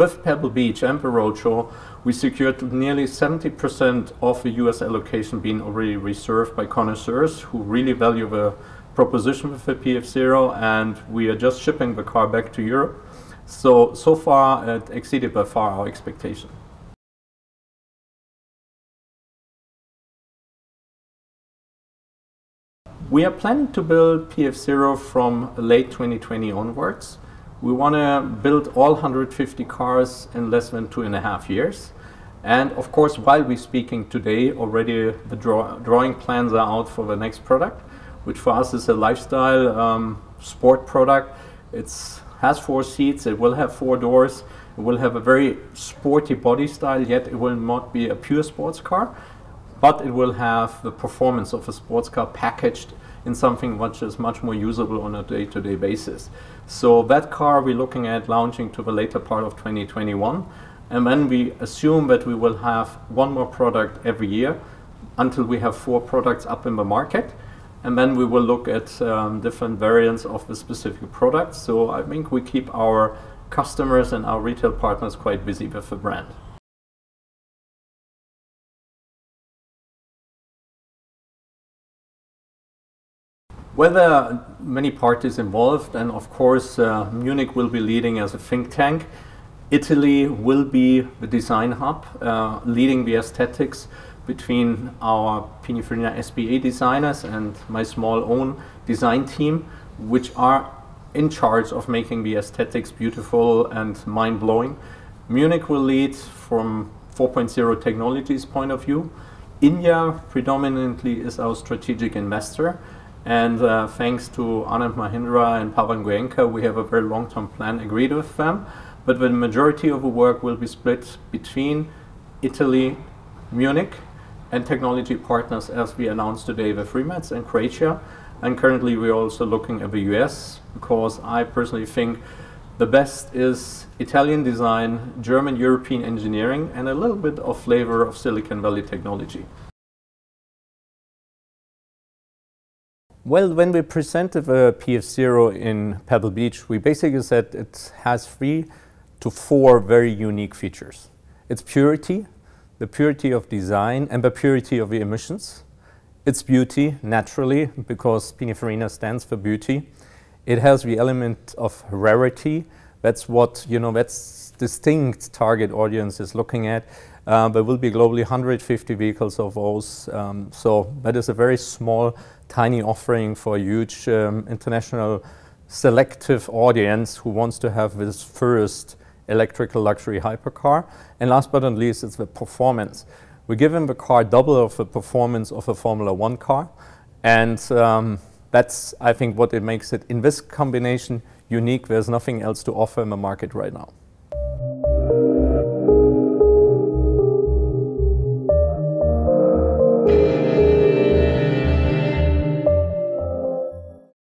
with Pebble Beach and Roadshow, we secured nearly 70% of the US allocation being already reserved by connoisseurs who really value the proposition with the PF0 and we are just shipping the car back to Europe. So, so far it exceeded by far our expectation. We are planning to build PF0 from late 2020 onwards. We want to build all 150 cars in less than two and a half years. And of course, while we're speaking today, already the draw drawing plans are out for the next product, which for us is a lifestyle um, sport product. It has four seats, it will have four doors, it will have a very sporty body style, yet it will not be a pure sports car, but it will have the performance of a sports car packaged in something which is much more usable on a day-to-day -day basis. So that car we're looking at launching to the later part of 2021. And then we assume that we will have one more product every year until we have four products up in the market. And then we will look at um, different variants of the specific products. So I think we keep our customers and our retail partners quite busy with the brand. Whether many parties involved, and of course uh, Munich will be leading as a think tank. Italy will be the design hub, uh, leading the aesthetics between our Pininfarina SpA designers and my small own design team, which are in charge of making the aesthetics beautiful and mind-blowing. Munich will lead from 4.0 technologies point of view. India predominantly is our strategic investor and uh, thanks to Anand Mahindra and Pawan Goenka, we have a very long-term plan agreed with them. But the majority of the work will be split between Italy, Munich, and technology partners as we announced today with Rimac and Croatia. And currently we're also looking at the US because I personally think the best is Italian design, German European engineering, and a little bit of flavor of Silicon Valley technology. Well, when we presented uh, the PF0 in Pebble Beach, we basically said it has three to four very unique features. Its purity, the purity of design, and the purity of the emissions. Its beauty, naturally, because Pininfarina stands for beauty. It has the element of rarity. That's what, you know, that's distinct target audience is looking at. Uh, there will be globally 150 vehicles of those. Um, so that is a very small tiny offering for a huge um, international selective audience who wants to have this first electrical luxury hypercar. And last but not least, it's the performance. We give them the car double of the performance of a Formula One car. And um, that's, I think, what it makes it, in this combination, unique. There's nothing else to offer in the market right now.